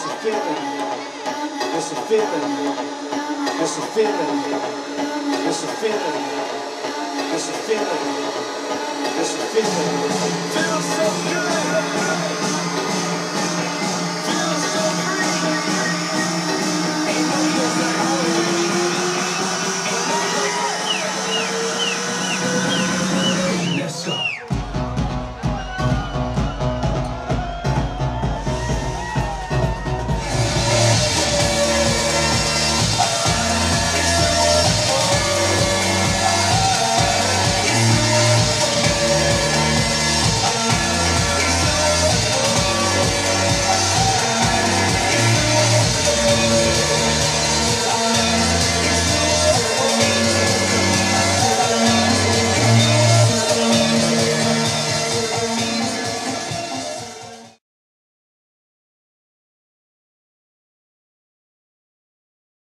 It's a feeling. It's a feeling. It's a feeling. It's a feeling. It's a feeling. It's a feeling. Feels